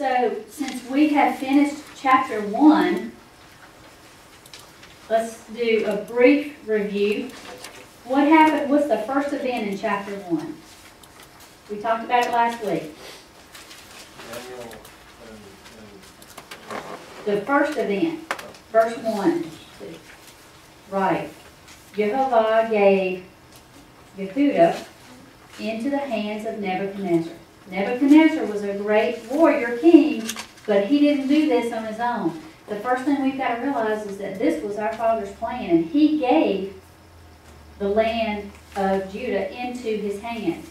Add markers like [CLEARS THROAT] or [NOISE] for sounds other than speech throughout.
So, since we have finished chapter one, let's do a brief review. What happened, what's the first event in chapter one? We talked about it last week. The first event, verse one. Right. Jehovah gave Yehuda into the hands of Nebuchadnezzar. Nebuchadnezzar was a great warrior king, but he didn't do this on his own. The first thing we've got to realize is that this was our Father's plan, and he gave the land of Judah into his hands.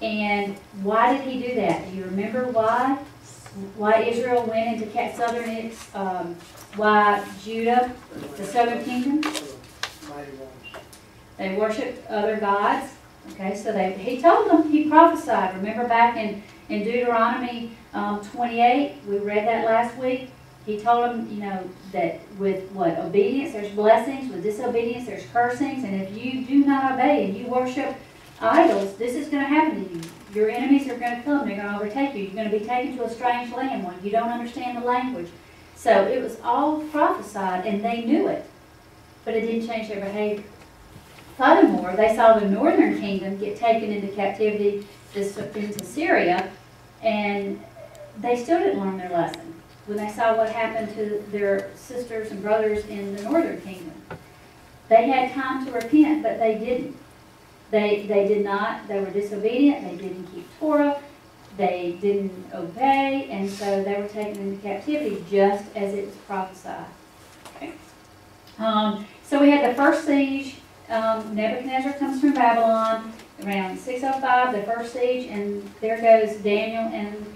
And why did he do that? Do you remember why? Why Israel went into southern, um, why Judah, the southern kingdom? They worshiped other gods. Okay, so they, he told them, he prophesied. Remember back in, in Deuteronomy um, 28, we read that last week? He told them, you know, that with what? Obedience, there's blessings. With disobedience, there's cursings. And if you do not obey and you worship idols, this is going to happen to you. Your enemies are going to come. They're going to overtake you. You're going to be taken to a strange land when you don't understand the language. So it was all prophesied, and they knew it. But it didn't change their behavior. Furthermore, they saw the northern kingdom get taken into captivity this- into Assyria, and they still didn't learn their lesson when they saw what happened to their sisters and brothers in the northern kingdom. They had time to repent, but they didn't. They, they did not, they were disobedient, they didn't keep Torah, they didn't obey, and so they were taken into captivity just as it was prophesied. Okay. Um, so we had the first siege, um, Nebuchadnezzar comes from Babylon around 605, the first siege, and there goes Daniel and,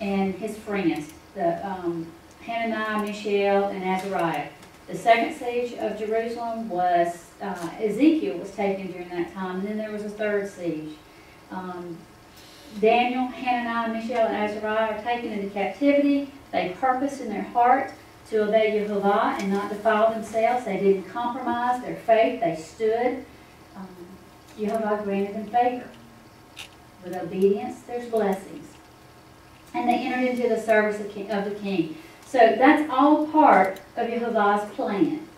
and his friends, the um, Hananiah, Mishael, and Azariah. The second siege of Jerusalem was, uh, Ezekiel was taken during that time, and then there was a third siege. Um, Daniel, Hananiah, Mishael, and Azariah are taken into captivity. They purpose in their heart to obey Jehovah and not defile themselves. They didn't compromise their faith. They stood. Um, Jehovah granted them favor. With obedience, there's blessings. And they entered into the service of ki- of the king. So that's all part of Jehovah's plan.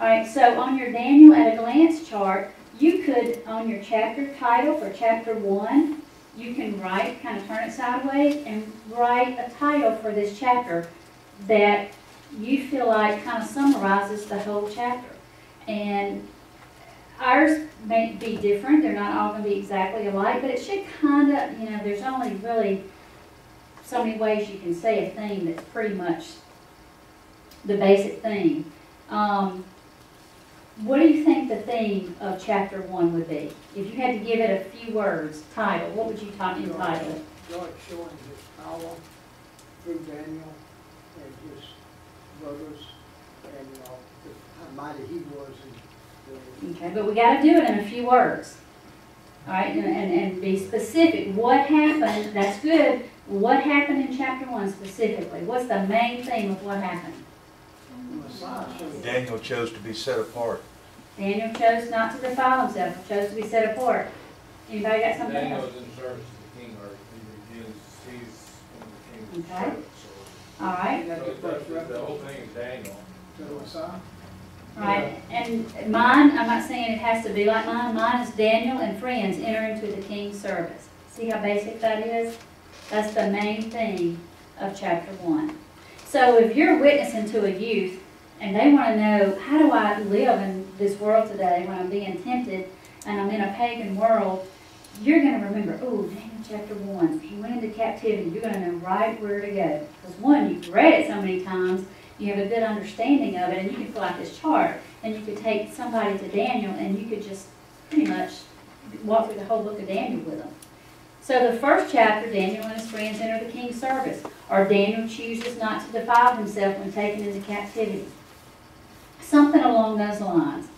All right, so on your Daniel at a glance chart, you could, on your chapter title for chapter one, you can write, kind of turn it sideways, and write a title for this chapter that you feel like kind of summarizes the whole chapter. And ours may be different, they're not all going to be exactly alike, but it should kind of, you know, there's only really so many ways you can say a theme that's pretty much the basic theme. Um, what do you think the theme of chapter one would be? If you had to give it a few words, title, what would you it? God showing his power through Daniel and his brothers and, uh, you know, how mighty he was in the Okay, but we gotta do it in a few words. All right, and, and, and be specific. What happened, that's good. What happened in chapter one specifically? What's the main theme of what happened? Daniel chose to be set apart. Daniel chose not to defile himself, chose to be set apart. Anybody got something Daniel else? was in service to the king, or he, he's, he's one of the king's Okay. Servants, All right, Isn't so. the first So the reference whole thing is Daniel. to the Messiah? all right. And mine, I'm not saying it has to be like mine. Mine is Daniel and friends enter into the king's service. See how basic that is? That's the main theme of chapter one. So if you're witnessing to a youth and they want to know, how do I live in this world today when I'm being tempted and I'm in a pagan world, you're going to remember, oh, Daniel chapter one, he went into captivity. You're going to know right where to go. Because one, you've read it so many times, you have a good understanding of it, and you can fill out this chart, and you could take somebody to Daniel, and you could just pretty much walk through the whole book of Daniel with them. So the first chapter, Daniel and his friends enter the king's service, or Daniel chooses not to defile himself when taken into captivity. Something along those lines.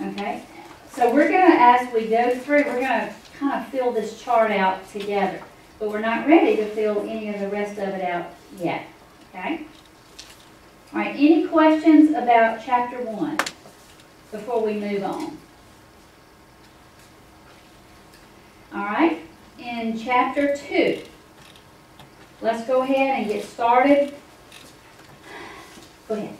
Okay? So we're going to, as we go through, we're going to kind of fill this chart out together. But we're not ready to fill any of the rest of it out yet. Okay? All right, any questions about chapter one before we move on? All right, in chapter two, let's go ahead and get started. Go ahead.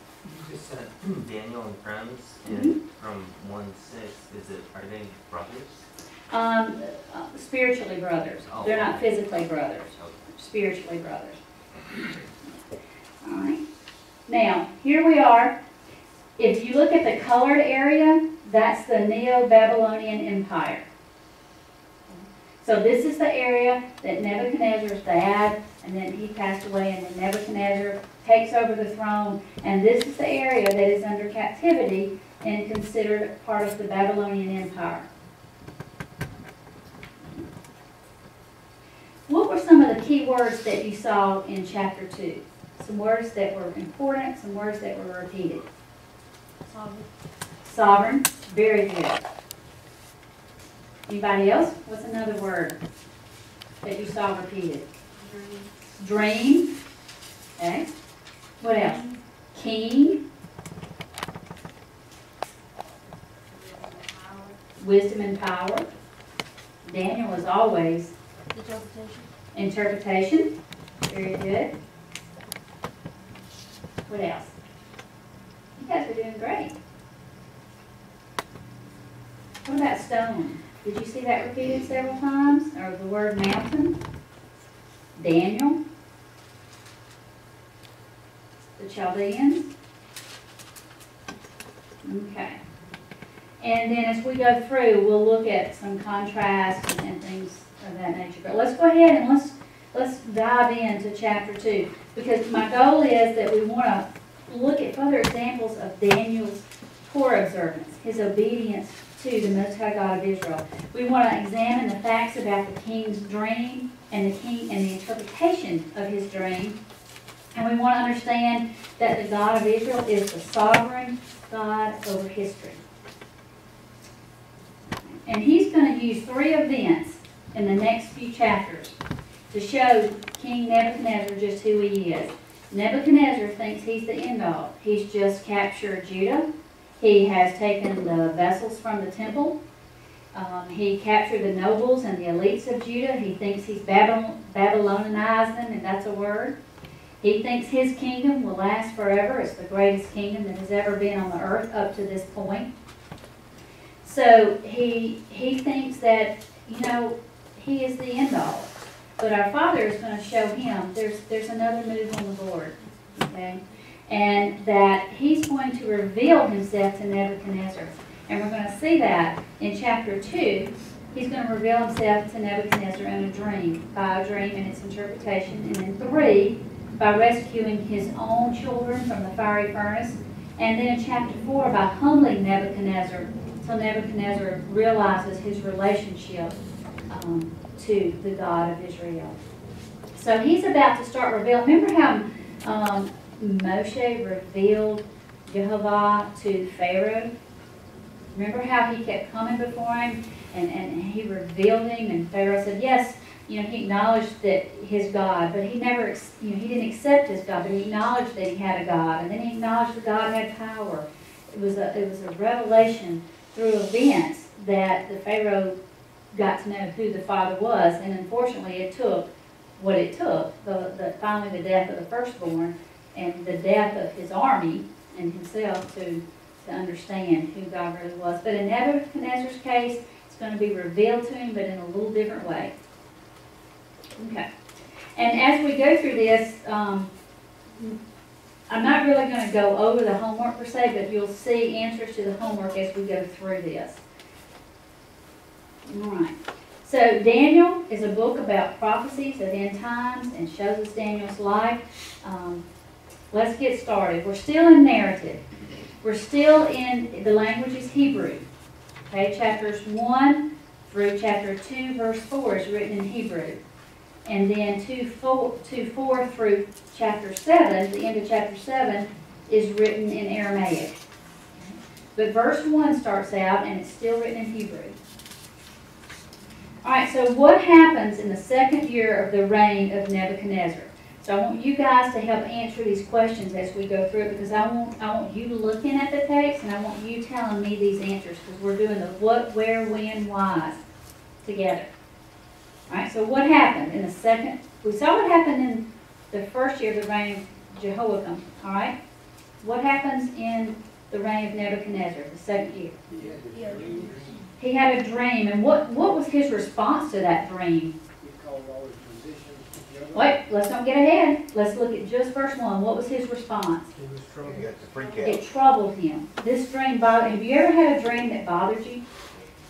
You just said Daniel and friends, Mhm. from one six, is it, are they brothers? Um, uh, spiritually brothers. They're not physically brothers, Okay. spiritually brothers. All right. Now, here we are. If you look at the colored area, that's the Neo-Babylonian Empire. So this is the area that Nebuchadnezzar's dad, and then he passed away, and then Nebuchadnezzar takes over the throne. And this is the area that is under captivity and considered part of the Babylonian Empire. What were some of the key words that you saw in chapter two? Some words that were important, some words that were repeated. Sovereign, very good. Anybody else? What's another word that you saw repeated? Dream. Okay. What else? King, wisdom and power. Daniel was always interpretation. Very good. What else? You guys are doing great. What about stone? Did you see that repeated several times? Or the word mountain? Daniel? The Chaldeans? Okay. And then as we go through, we'll look at some contrasts and- things of that nature. But let's go ahead and let's, let's dive into chapter two. Because my goal is that we want to look at further examples of Daniel's Torah observance, his obedience to the Most High God of Israel. We want to examine the facts about the king's dream and the king and the interpretation of his dream. And we want to understand that the God of Israel is the sovereign God over history. And he's going to use three events in the next few chapters to show King Nebuchadnezzar just who he is. Nebuchadnezzar thinks he's the end all. He's just captured Judah. He has taken the vessels from the temple. Um, he captured the nobles and the elites of Judah. He thinks he's Babylon, Babylonized them, and that's a word. He thinks his kingdom will last forever. It's the greatest kingdom that has ever been on the earth up to this point. So he he thinks that you know he is the end all. But our Father is going to show him there's there's another move on the board, okay, and that He's going to reveal Himself to Nebuchadnezzar, and we're going to see that in chapter two. He's going to reveal Himself to Nebuchadnezzar in a dream, by a dream and its interpretation, and then three, by rescuing his own children from the fiery furnace, and then in chapter four, by humbling Nebuchadnezzar till Nebuchadnezzar realizes his relationship um, to the God of Israel. So he's about to start revealing. Remember how um, Moshe revealed Jehovah to Pharaoh? Remember how he kept coming before him and, and he revealed him and Pharaoh said, yes, you know, he acknowledged that his God, but he never, you know, he didn't accept his God, but he acknowledged that he had a God, and then he acknowledged that God had power. It was a, it was a revelation through events that the Pharaoh got to know who the father was, and unfortunately, it took what it took, the, the, finally the death of the firstborn and the death of his army and himself to, to understand who God really was. But in Nebuchadnezzar's case, it's going to be revealed to him, but in a little different way. Okay. And as we go through this, um, I'm not really going to go over the homework per se, but you'll see answers to the homework as we go through this. All right. So Daniel is a book about prophecies of end times and shows us Daniel's life. Um, let's get started. We're still in narrative. We're still in the language is Hebrew. Okay, chapters 1 through chapter 2, verse 4 is written in Hebrew. And then 2 4, 2, 4 through chapter 7, the end of chapter 7, is written in Aramaic. But verse 1 starts out and it's still written in Hebrew. All right, so what happens in the second year of the reign of Nebuchadnezzar? So I want you guys to help answer these questions as we go through it because I want I want you looking at the text and I want you telling me these answers because we're doing the what, where, when, why together. All right, so what happened in the second? We saw what happened in the first year of the reign of Jehoiakim, all right? What happens in the reign of Nebuchadnezzar, the second year? He had a dream, He had a dream, and what, what was his response to that dream? he called all his. Wait, let's don't get ahead. Let's look at just verse one. What was his response? He was You got the freak It troubled him. This dream bothered, have you ever had a dream that bothered you?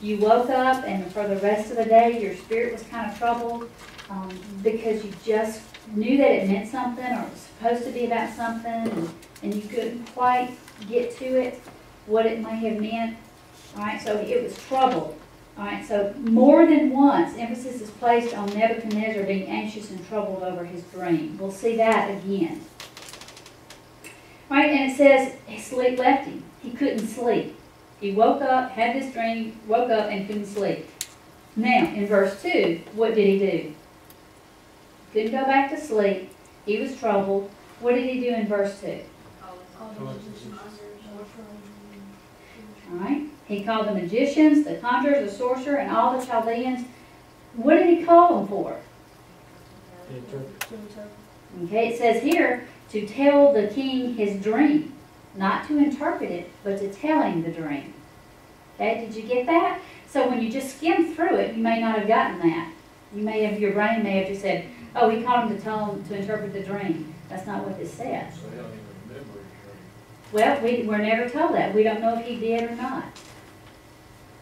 You woke up and for the rest of the day, your spirit was kind of troubled, um, because you just knew that it meant something or it was supposed to be about something and, and you couldn't quite get to it, what it may have meant. Alright, so it was troubled. Alright, so more than once, emphasis is placed on Nebuchadnezzar being anxious and troubled over his dream. We'll see that again. Right, and it says his sleep left him. He couldn't sleep. He woke up, had this dream, woke up and couldn't sleep. Now, in verse two, what did he do? Couldn't go back to sleep. He was troubled. What did he do in verse two? Alright, he called the magicians, the conjurers, the sorcerer, and all the Chaldeans. What did he call them for? Okay, it says here, to tell the king his dream, not to interpret it, but to tell him the dream. Okay, did you get that? So when you just skim through it, you may not have gotten that. You may have, your brain may have just said, oh, he called him to tell him to interpret the dream. That's not what this says. So he don't even remember his Well, we, we're never told that. We don't know if he did or not.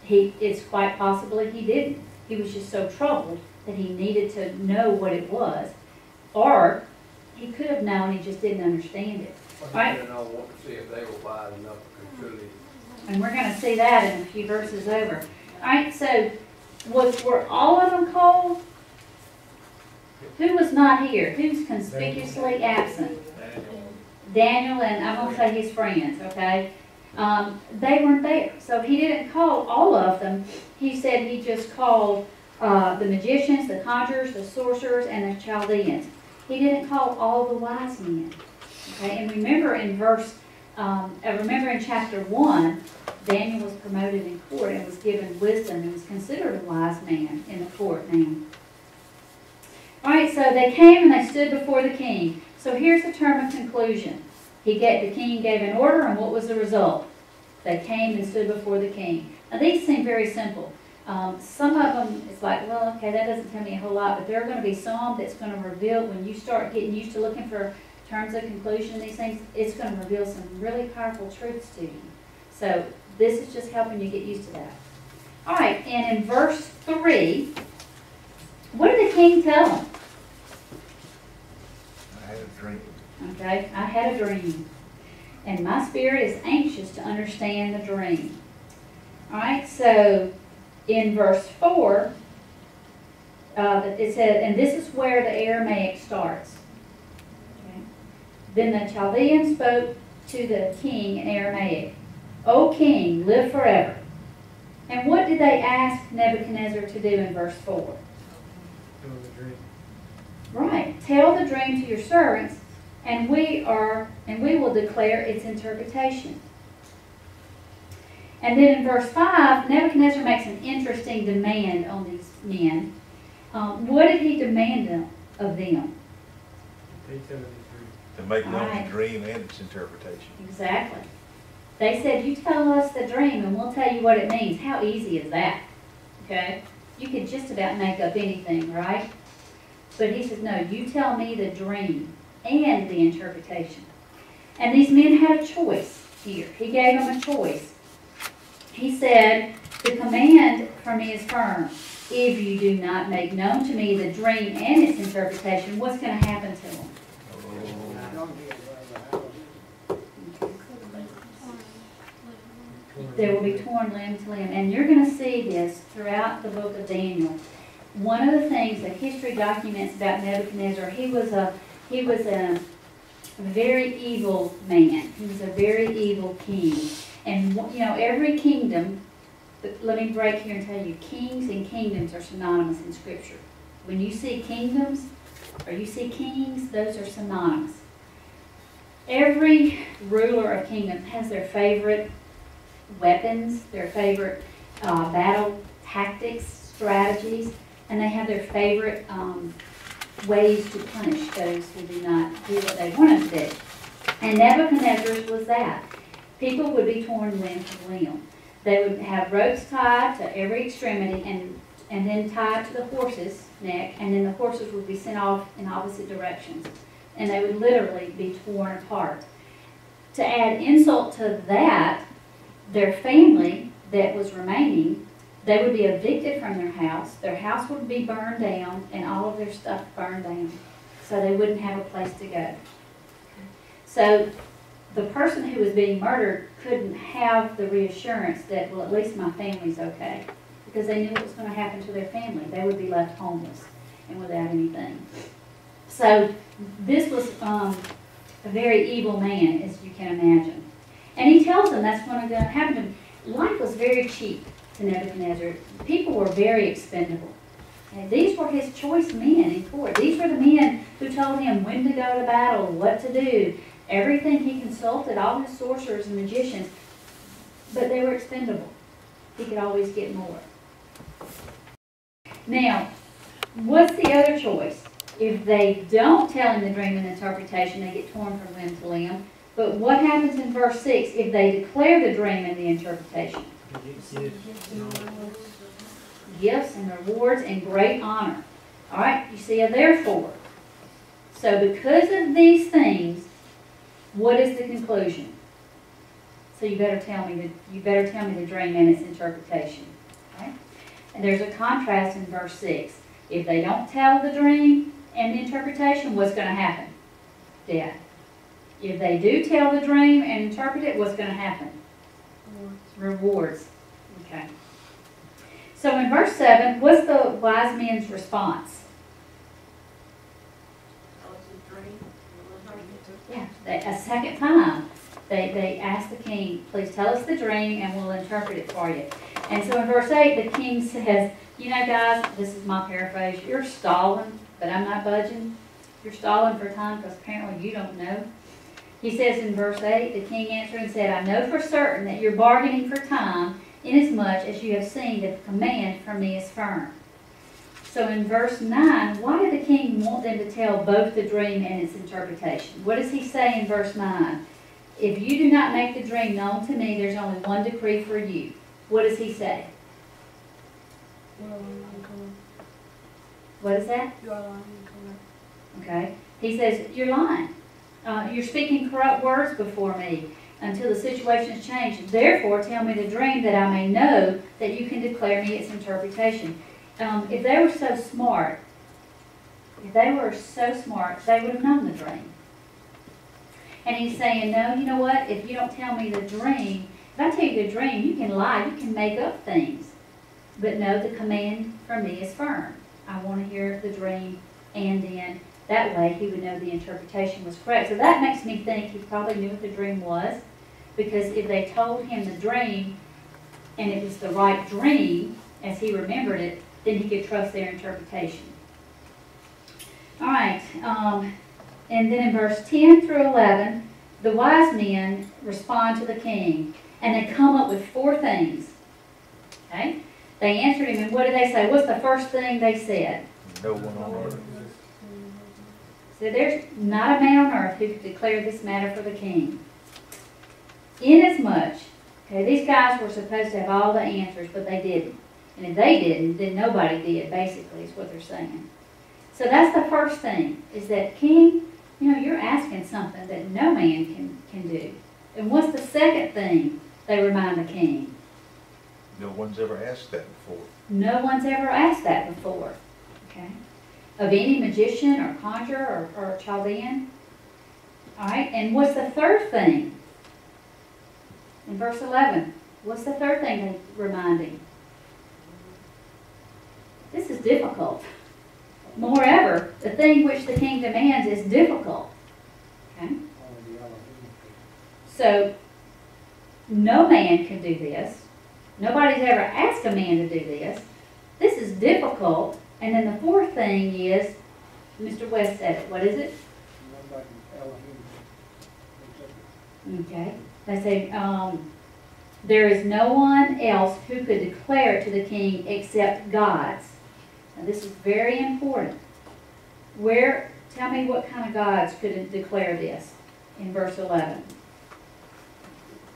He, it's quite possibly he didn't. He was just so troubled that he needed to know what it was. Or he could have known, he just didn't understand it. Right. Depending on what, to see if they were enough to truly And we're gonna see that in a few verses over. Alright, so was, were all of them called? Who was not here? Who's conspicuously absent? Daniel. Daniel and I'm gonna say his friends, okay? Um, they weren't there, so he didn't call all of them. He said he just called, uh, the magicians, the conjurers, the sorcerers, and the Chaldeans. He didn't call all the wise men, okay? And remember in verse, um, uh, remember in chapter one, Daniel was promoted in court and was given wisdom and was considered a wise man in the court now. Alright, so they came and they stood before the king. So here's the term of conclusion. He gave, the king gave an order, and what was the result? They came and stood before the king. Now, these seem very simple. Um, some of them, it's like, well, okay, that doesn't tell me a whole lot, but there are gonna be some that's gonna reveal, when you start getting used to looking for terms of conclusion these things, it's gonna reveal some really powerful truths to you. So, this is just helping you get used to that. All right, and in verse three, what did the king tell him? I had a dream. Okay, I had a dream, and my spirit is anxious to understand the dream. All right, so in verse four, uh, it said, and this is where the Aramaic starts. Okay. Then the Chaldean spoke to the king in Aramaic, O king, live forever. And what did they ask Nebuchadnezzar to do in verse four? Right. Tell the dream to your servants, and we are, and we will declare its interpretation. And then in verse five, Nebuchadnezzar makes an interesting demand on these men. Um, what did he demand them, of them? To make known Right. the dream and its interpretation. Exactly. They said, "You tell us the dream, and we'll tell you what it means." How easy is that? Okay, you could just about make up anything, right? But he says, "No, you tell me the dream and the interpretation." And these men had a choice here. He gave them a choice. He said, "The command for me is firm. If you do not make known to me the dream and its interpretation, what's going to happen to them?" I don't hear where the houses. They will be torn limb to limb. And you're going to see this throughout the book of Daniel. One of the things that history documents about Nebuchadnezzar, he was a he was a very evil man. He was a very evil king. And you know, every kingdom, let me break here and tell you, kings and kingdoms are synonymous in Scripture. When you see kingdoms or you see kings, those are synonymous. Every ruler of kingdom has their favorite weapons, their favorite uh, battle tactics, strategies, and they have their favorite um, ways to punish those who do not do what they want to do. And Nebuchadnezzar's was that. People would be torn limb from limb. They would have ropes tied to every extremity and, and then tied to the horse's neck, and then the horses would be sent off in opposite directions. And they would literally be torn apart. To add insult to that, their family that was remaining, they would be evicted from their house, their house would be burned down, and all of their stuff burned down. So they wouldn't have a place to go. So the person who was being murdered couldn't have the reassurance that, well, at least my family's okay. Because they knew what was gonna happen to their family. They would be left homeless and without anything. So this was, um, a very evil man, as you can imagine. And he tells them that's what's gonna happen to him. Life was very cheap to Nebuchadnezzar. People were very expendable. And these were his choice men in court. These were the men who told him when to go to battle, what to do, everything he consulted, all his sorcerers and magicians. But they were expendable. He could always get more. Now, what's the other choice? If they don't tell him the dream and interpretation, they get torn from limb to limb. But what happens in verse 6 if they declare the dream and the interpretation? Gifts and rewards and great honor. All right, you see a therefore. So because of these things, what is the conclusion? So you better tell me the, you better tell me the dream and its interpretation. Okay? And there's a contrast in verse 6. If they don't tell the dream and the interpretation, what's going to happen? Death. If they do tell the dream and interpret it, what's going to happen? Rewards. Okay. So in verse 7, what's the wise men's response? Yeah, a second time, they, they asked the king, please tell us the dream and we'll interpret it for you. And so in verse 8, the king says, you know, guys, this is my paraphrase, you're stalling, but I'm not budging. You're stalling for time because apparently you don't know. He says in verse 8, the king answered and said, I know for certain that you're bargaining for time, inasmuch as you have seen that the command from me is firm. So in verse 9, why did the king want them to tell both the dream and its interpretation? What does he say in verse 9? If you do not make the dream known to me, there's only one decree for you. What does he say? What is that? You are lying. Okay. He says, You're lying. Uh, you're speaking corrupt words before me until the situation is changed. Therefore, tell me the dream that I may know that you can declare me its interpretation. Um, if they were so smart, if they were so smart, they would have known the dream. And he's saying, No, you know what? If you don't tell me the dream, if I tell you the dream, you can lie, you can make up things. But no, the command from me is firm. I want to hear the dream and then that way he would know the interpretation was correct. So that makes me think he probably knew what the dream was because if they told him the dream and it was the right dream as he remembered it, then he could trust their interpretation. All right, um, and then in verse 10 through 11, the wise men respond to the king and they come up with four things. Okay? They answered him, and what did they say? What's the first thing they said? No one on earth. So there's not a man on earth who could declare this matter for the king. Inasmuch, okay, these guys were supposed to have all the answers, but they didn't. And if they didn't, then nobody did, basically, is what they're saying. So that's the first thing, is that king, you know, you're asking something that no man can, can do. And what's the second thing they remind the king? No one's ever asked that before. No one's ever asked that before? Of any magician or conjurer or, or Chaldean. All right, and what's the third thing? In verse 11, what's the third thing they remind him? This is difficult. Moreover, the thing which the king demands is difficult. Okay? So, no man can do this. Nobody's ever asked a man to do this. This is difficult. And then the fourth thing is, Mr. West said it, what is it? could, nobody Elohim. could. Okay. They say, um, there is no one else who could declare it to the king except God's. Now, this is very important. Where, tell me what kind of gods could declare this in verse eleven?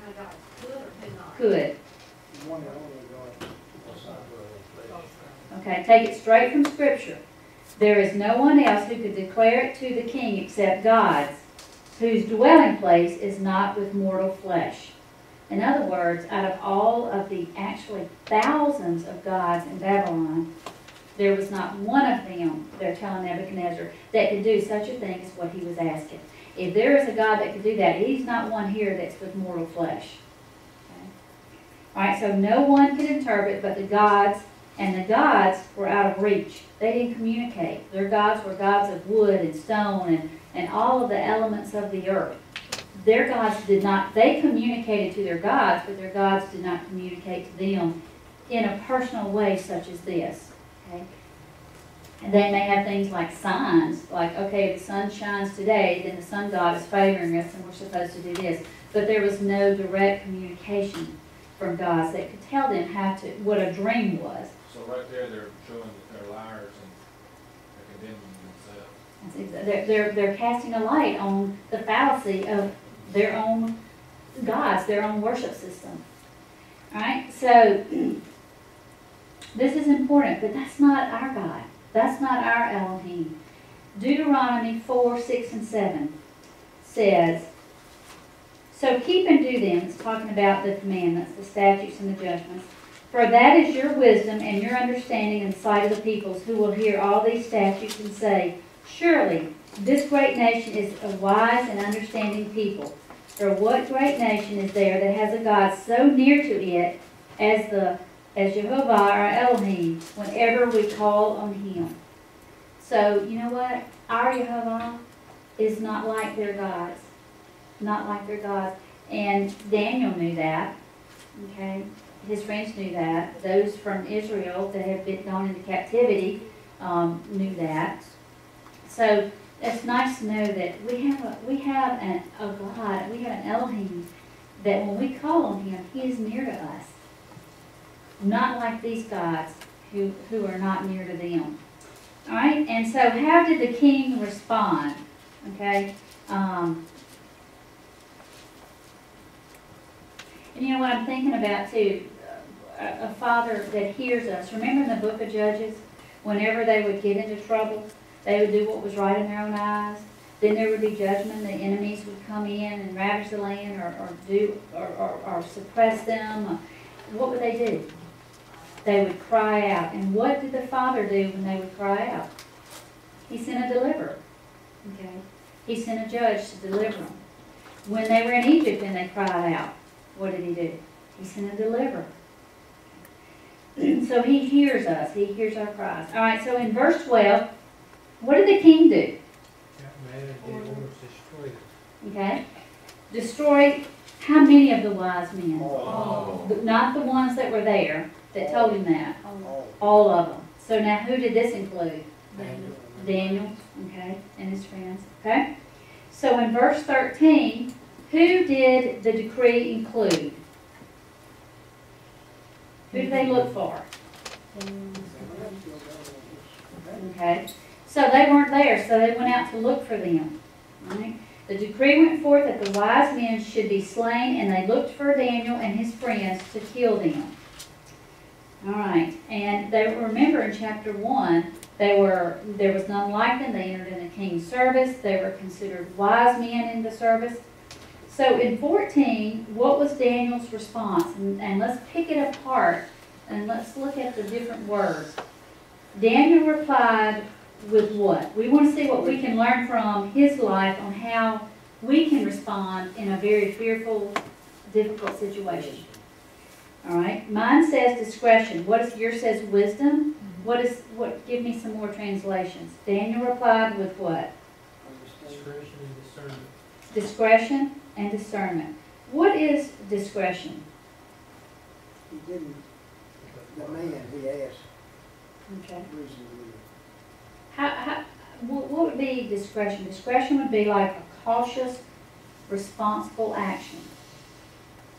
I got good or could not? Could. One and only God. Okay, take it straight from scripture. There is no one else who could declare it to the king except God's, whose dwelling place is not with mortal flesh. In other words, out of all of the actually thousands of gods in Babylon, there was not one of them, they're telling Nebuchadnezzar, that could do such a thing as what he was asking. If there is a God that could do that, he's not one here that's with mortal flesh. Okay? All right, so no one could interpret but the gods and the gods were out of reach. They didn't communicate. Their gods were gods of wood and stone and, and all of the elements of the earth. Their gods did not, they communicated to their gods, but their gods did not communicate to them in a personal way such as this. Okay? And they may have things like signs, like, okay, if the sun shines today, then the sun god is favoring us and we're supposed to do this. But there was no direct communication from gods that could tell them how to, what a dream was. So right there, they're showing that they're liars and they're condemning themselves. They're, they're, they're casting a light on the fallacy of their own gods, their own worship system. Alright, so [CLEARS THROAT] this is important, but that's not our God. That's not our Elohim. Deuteronomy 4, 6, and 7 says, So keep and do them, it's talking about the commandments, the statutes, and the judgments. For that is your wisdom and your understanding in sight of the peoples who will hear all these statutes and say, Surely, this great nation is a wise and understanding people. For what great nation is there that has a God so near to it as the as Jehovah our Elohim whenever we call on him? So, you know what? Our Jehovah is not like their gods. Not like their gods. And Daniel knew that. Okay? His friends knew that. Those from Israel that had been gone into captivity um, knew that. So it's nice to know that we have a, we have an, a God, we have an Elohim that when we call on Him, He is near to us. Not like these gods who, who are not near to them. All right, and so how did the king respond? Okay, um, and you know what I'm thinking about too? A, father that hears us. Remember in the book of Judges, whenever they would get into trouble, they would do what was right in their own eyes. Then there would be judgment. The enemies would come in and ravage the land or, or do or, or, or suppress them. What would they do? They would cry out. And what did the Father do when they would cry out? He sent a deliverer. Okay? He sent a judge to deliver them. When they were in Egypt and they cried out, what did he do? He sent a deliverer. So he hears us. He hears our cries. All right, so in verse 12, what did the king do? Got mad and did almost destroy it. Okay? Destroy how many of the wise men? Oh. Not the ones that were there that told him that. All. All of them. So now who did this include? Daniel. Daniel, okay, and his friends, okay? So in verse 13, who did the decree include? Who did they look for? Okay, so they weren't there, so they went out to look for them. Right? The decree went forth that the wise men should be slain, and they looked for Daniel and his friends to kill them. All right, and they remember in chapter one, they were there was none like them. They entered in the king's service. They were considered wise men in the service. So in 14, what was Daniel's response? And, and let's pick it apart and let's look at the different words. Daniel replied with what? We want to see what we can learn from his life on how we can respond in a very fearful, difficult situation. All right, mine says discretion. What is yours says wisdom? Mm-hmm. What is what? Give me some more translations. Daniel replied with what? Discretion and discernment. Discretion and discernment. What is discretion? He didn't, the man, he asked Okay. reasonably. How, how, what, what would be discretion? Discretion would be like a cautious, responsible action.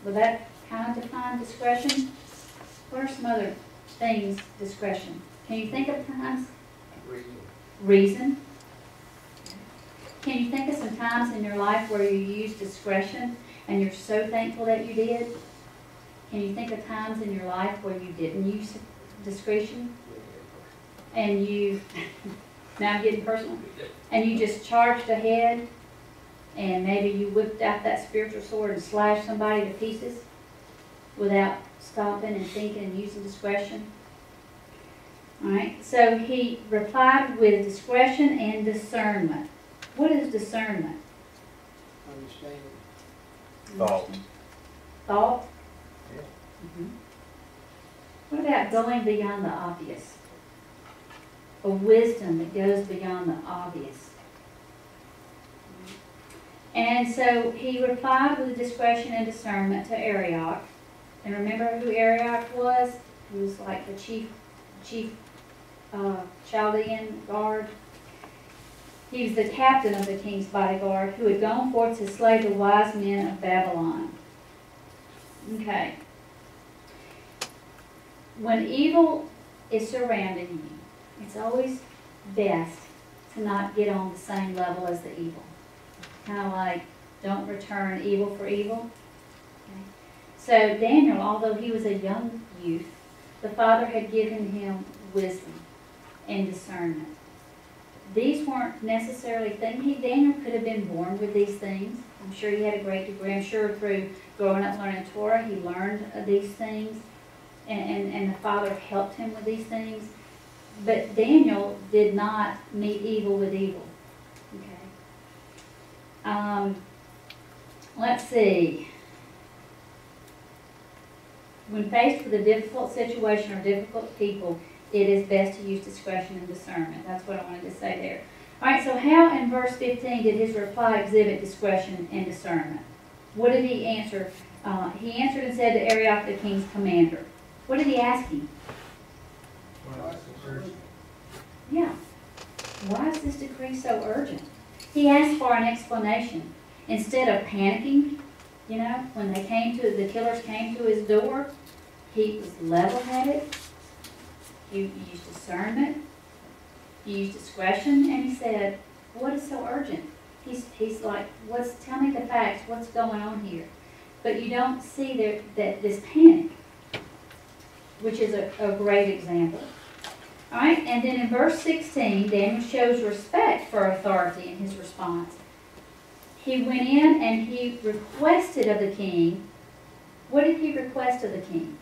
Would that kind of define discretion? What are some other things, discretion? Can you think of times? Reason. Reason, Can you think of some times in your life where you used discretion and you're so thankful that you did? Can you think of times in your life where you didn't use discretion and you, [LAUGHS] now I'm getting personal, and you just charged ahead and maybe you whipped out that spiritual sword and slashed somebody to pieces without stopping and thinking and using discretion? All right, so he replied with discretion and discernment. What is discernment? Understanding. Thought. Thought? Yeah. Mhm. What about going beyond the obvious? A wisdom that goes beyond the obvious. And so he replied with discretion and discernment to Arioch. And remember who Arioch was? He was like the chief, chief uh, Chaldean guard. He was the captain of the king's bodyguard who had gone forth to slay the wise men of Babylon. Okay. When evil is surrounding you, it's always best to not get on the same level as the evil. Kind of like, don't return evil for evil. Okay. So Daniel, although he was a young youth, the Father had given him wisdom and discernment. These weren't necessarily things, he, Daniel could have been born with these things. I'm sure he had a great degree. I'm sure through growing up learning Torah, he learned uh, these things, and, and, and the Father helped him with these things. But Daniel did not meet evil with evil. Okay. Um, let's see. When faced with a difficult situation or difficult people, it is best to use discretion and discernment. That's what I wanted to say there. All right, so how in verse 15 did his reply exhibit discretion and discernment? What did he answer? Uh, he answered and said to Arioch, the king's commander. What did he ask him? Why is it urgent? Yeah. Why is this decree so urgent? He asked for an explanation. Instead of panicking, you know, when they came to, the killers came to his door, he was level-headed. He used discernment. He used discretion, and he said, what is so urgent? He's, he's like, what's, tell me the facts, what's going on here? But you don't see there, that this panic, which is a, a great example. All right, and then in verse 16, Daniel shows respect for authority in his response. He went in and he requested of the king. What did he request of the king?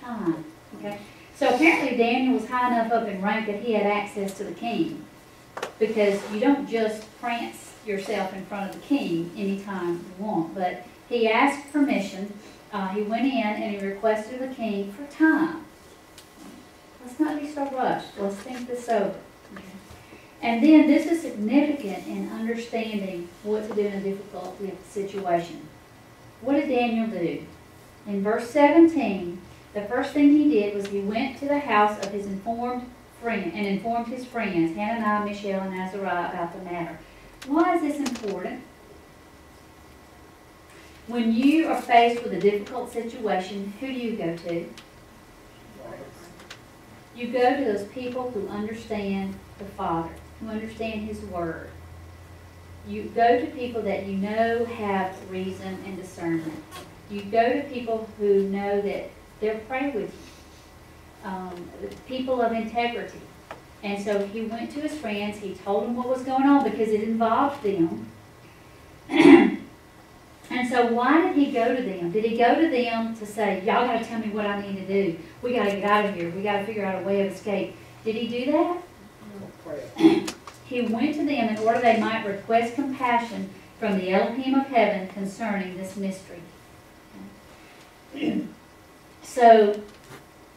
Time. Okay. So apparently Daniel was high enough up in rank that he had access to the king. Because you don't just prance yourself in front of the king anytime you want. But he asked permission. Uh, he went in and he requested the king for time. Let's not be so rushed. Let's think this over. And then this is significant in understanding what to do in a difficult situation. What did Daniel do? In verse 17, the first thing he did was he went to the house of his informed friend and informed his friends, Hananiah, Mishael, and Azariah, about the matter. Why is this important? When you are faced with a difficult situation, who do you go to? You go to those people who understand the Father, who understand His Word. You go to people that you know have reason and discernment. You go to people who know that they'll pray with you. Um, people of integrity. And so he went to his friends, he told them what was going on because it involved them. [CLEARS THROAT] and so why did he go to them? Did he go to them to say, y'all got to tell me what I need to do. We got to get out of here. We got to figure out a way of escape. Did he do that? He went to them in order they might request compassion from the Elohim of heaven concerning this mystery. [CLEARS THROAT] So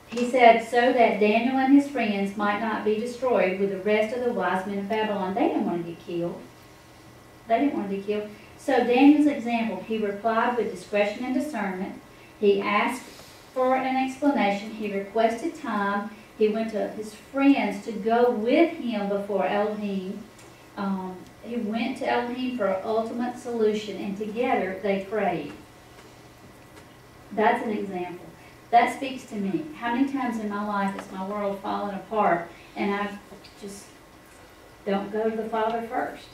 he said, so that Daniel and his friends might not be destroyed with the rest of the wise men of Babylon. They didn't want to get killed. They didn't want to be killed. So Daniel's example, he replied with discretion and discernment. He asked for an explanation. He requested time. He went to his friends to go with him before Elohim. Um, he went to Elohim for an ultimate solution, and together they prayed. That's an example. That speaks to me. How many times in my life has my world fallen apart and I've just don't go to the Father first.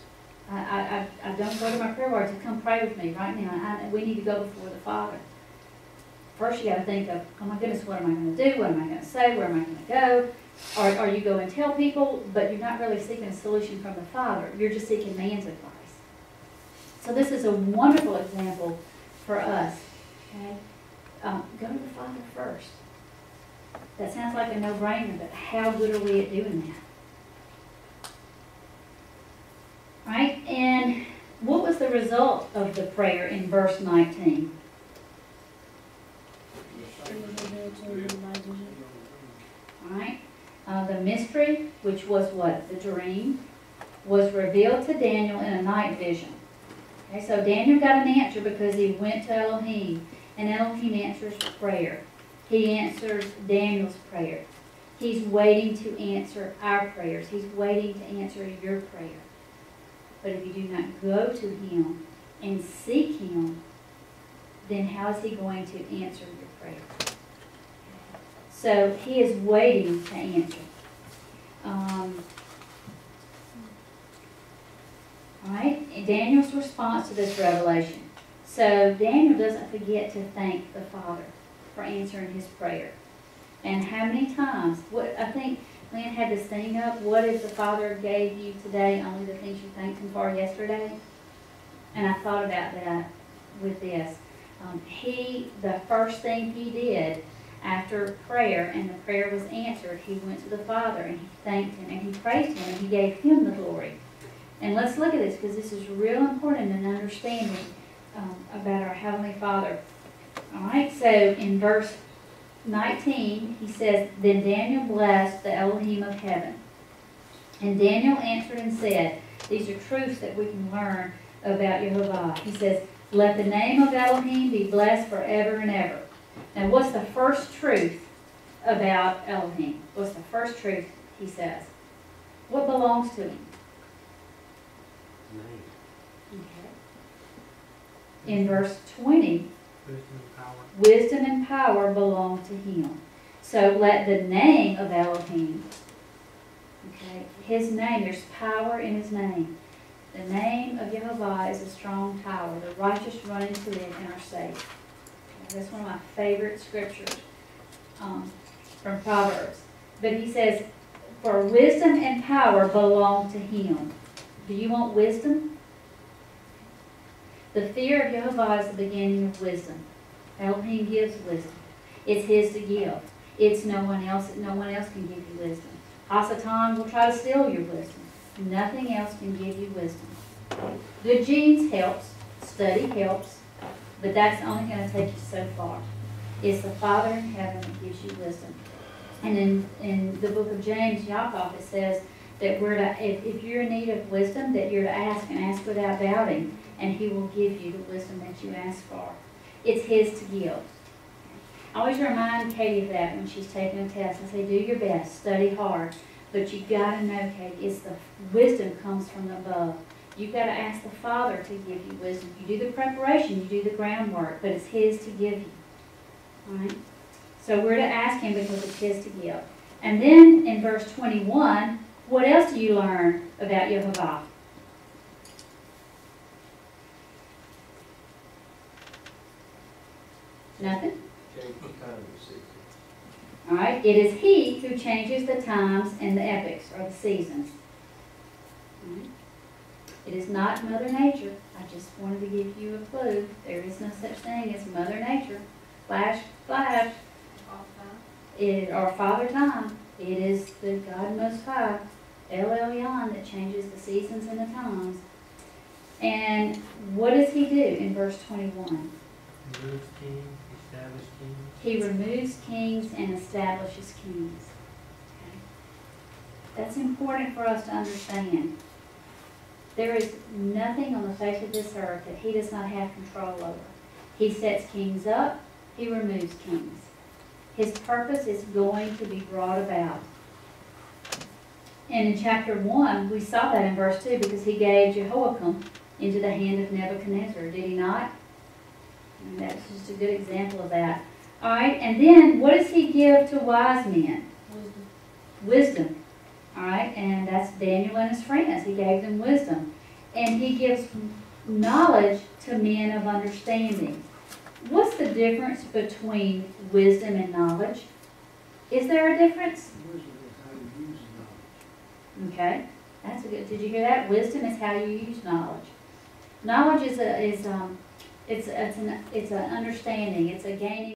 I, I, I, I don't go to my prayer to come pray with me right now. I, we need to go before the Father. First, you got to think of, oh my goodness, what am I going to do? What am I going to say? Where am I going to go? Or, or you go and tell people, but you're not really seeking a solution from the Father. You're just seeking man's advice. So this is a wonderful example for us. Okay, go to the Father first. That sounds like a no-brainer, but how good are we at doing that? Right? And what was the result of the prayer in verse 19? Alright, uh, the mystery, which was what? The dream, was revealed to Daniel in a night vision. Okay, so Daniel got an answer because he went to Elohim, and Elohim answers prayer. He answers Daniel's prayer. He's waiting to answer our prayers. He's waiting to answer your prayer. But if you do not go to him and seek him, then how is he going to answer your prayer? So he is waiting to answer. Um, all right, Daniel's response to this revelation. So Daniel doesn't forget to thank the Father for answering his prayer. And how many times? What I think Lynn had this thing up. What if the Father gave you today only the things you thanked Him for yesterday? And I thought about that with this. Um, he, the first thing he did after prayer, and the prayer was answered, he went to the Father and he thanked Him and he praised Him and he gave Him the glory. And let's look at this because this is real important in understanding um, about our Heavenly Father. All right, so in verse 19, he says, Then Daniel blessed the Elohim of heaven. And Daniel answered and said, These are truths that we can learn about Jehovah. He says, Let the name of Elohim be blessed forever and ever. Now, what's the first truth about Elohim? What's the first truth he says? What belongs to him? Okay. In verse 20, Wisdom and power. belong to him. So let the name of Elohim, okay, his name, there's power in his name. The name of Jehovah is a strong tower. The righteous run into it and are safe. Okay, that's one of my favorite scriptures um, from Proverbs. But he says, for wisdom and power belong to him. Do you want wisdom? The fear of Jehovah is the beginning of wisdom. Elohim gives wisdom. It's his to give. It's no one else, no one else can give you wisdom. Hasatan will try to steal your wisdom. Nothing else can give you wisdom. Good genes helps, study helps, but that's only going to take you so far. It's the Father in heaven that gives you wisdom. And in, in the book of James, Yaakov, it says that we're to, if, if you're in need of wisdom, that you're to ask and ask without doubting, and he will give you the wisdom that you ask for. It's his to give. I always remind Katie of that when she's taking a test. I say, do your best, study hard, but you've gotta know, Katie, it's the wisdom comes from above. You've got to ask the Father to give you wisdom. You do the preparation, you do the groundwork, but it's His to give you. All right? So we're to ask Him because it's His to give. And then in verse 21, what else do you learn about Jehovah? Nothing? Change the time of the season. All right? It is He who changes the times and the epochs, or the seasons. All right? It is not Mother Nature. I just wanted to give you a clue. There is no such thing as Mother Nature. Flash, flash. all the. It, or Father Time. It is the God Most High, El Elyon, that changes the seasons and the times. And what does He do in verse 21? Removes king, establish king. He removes kings and establishes kings. Okay? That's important for us to understand. There is nothing on the face of this earth that he does not have control over. He sets kings up, he removes kings. His purpose is going to be brought about. And in chapter 1, we saw that in verse 2 because he gave Jehoiakim into the hand of Nebuchadnezzar, did he not? And that's just a good example of that. All right, and then what does he give to wise men? Wisdom. Wisdom. All right, and that's Daniel and his friends. He gave them wisdom. And he gives knowledge to men of understanding. What's the difference between wisdom and knowledge? Is there a difference? Wisdom is how you use knowledge. Okay, that's a good, did you hear that? Wisdom is how you use knowledge. Knowledge is a, is, um, it's, it's an, it's an understanding, it's a gaining